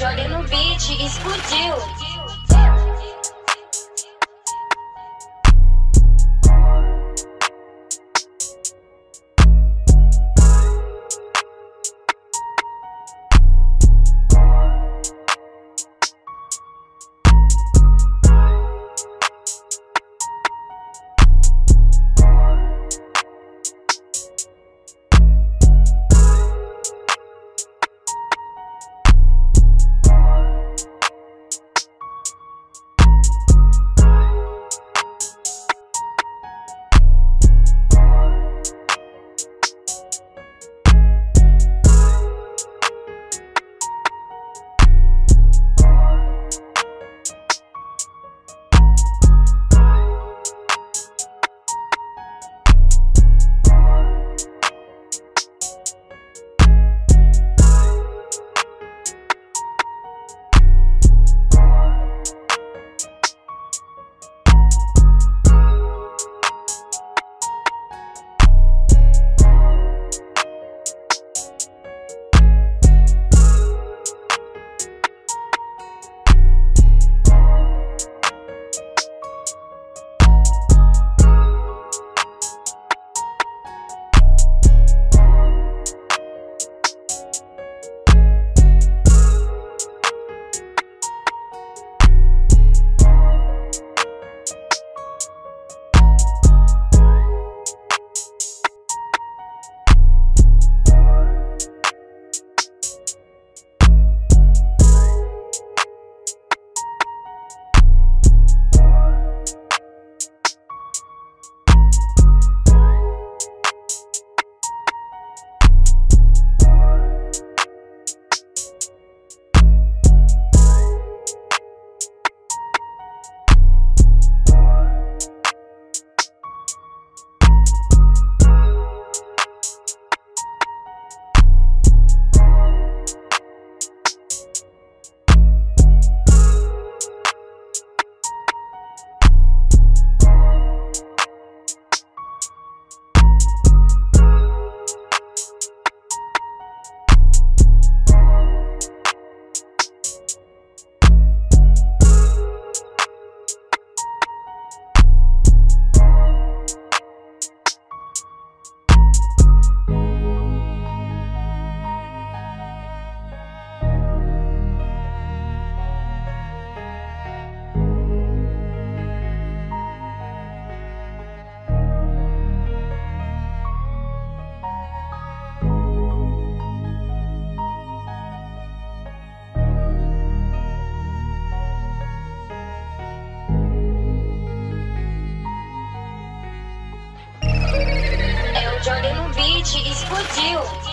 joguei no beat e explodiu. No beat explodiu.